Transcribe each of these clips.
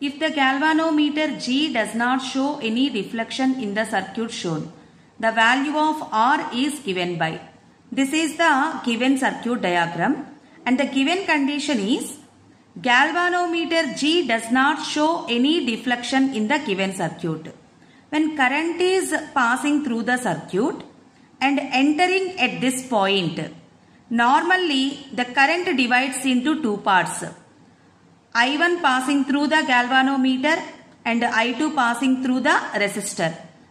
If the galvanometer G does not show any deflection in the circuit shown, the value of R is given by. This is the given circuit diagram and the given condition is galvanometer G does not show any deflection in the given circuit. When current is passing through the circuit and entering at this point, normally the current divides into two parts. I1 passing through the galvanometer and I2 passing through the resistor.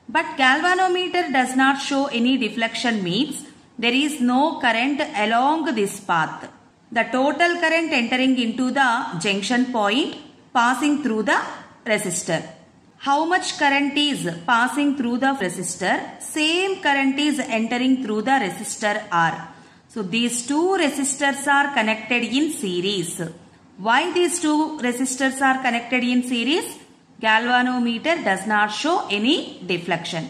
But galvanometer does not show any deflection means there is no current along this path. The total current entering into the junction point passing through the resistor. How much current is passing through the resistor? Same current is entering through the resistor R. So these two resistors are connected in series. Why these two resistors are connected in series? Galvanometer does not show any deflection.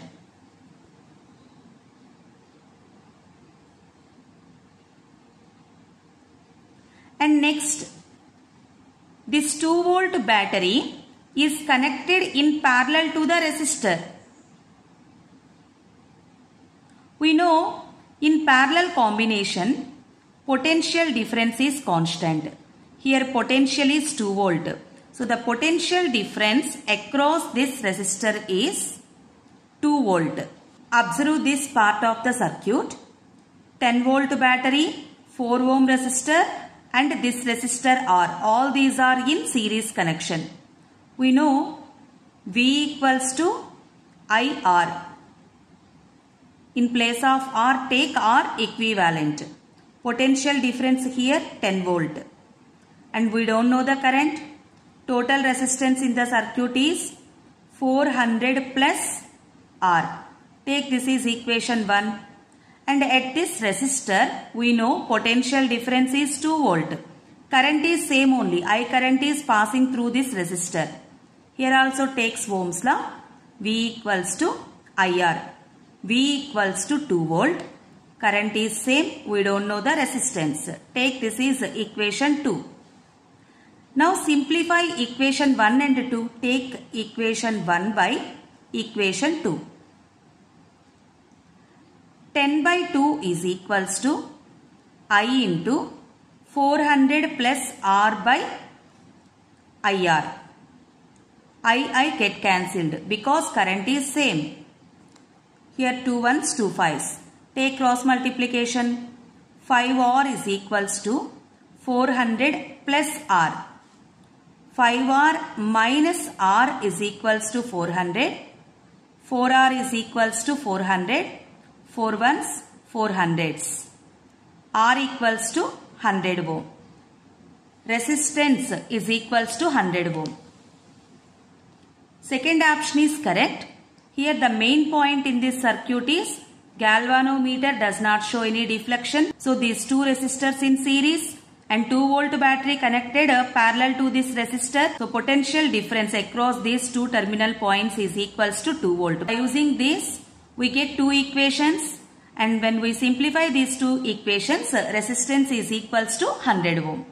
And next, this 2 volt battery is connected in parallel to the resistor. We know in parallel combination, potential difference is constant. Here potential is 2 volt. So the potential difference across this resistor is 2 volt. Observe this part of the circuit. 10 volt battery, 4 ohm resistor and this resistor R. All these are in series connection. We know V equals to IR. In place of R, take R equivalent. Potential difference here 10 volt. And we don't know the current. Total resistance in the circuit is 400 plus R. Take this is equation 1. And at this resistor, we know potential difference is 2 volt. Current is same only. I current is passing through this resistor. Here also takes Ohm's law. V equals to IR. V equals to 2 volt. Current is same. We don't know the resistance. Take this is equation 2. Now simplify equation 1 and 2. Take equation 1 by equation 2. 10 by 2 is equals to I into 400 plus R by IR. I, I get cancelled because current is same. Here 2 ones, 2 5s. Take cross multiplication. 5R is equals to 400 plus R. 5R minus R is equals to 400. 4R is equals to 400. 4 ones, 4 hundreds. R equals to 100 ohm. Resistance is equals to 100 ohm. Second option is correct. Here the main point in this circuit is galvanometer does not show any deflection. So these two resistors in series and 2 volt battery connected uh, parallel to this resistor. So potential difference across these two terminal points is equals to 2 volt. By using this we get two equations and when we simplify these two equations resistance is equals to 100 ohm.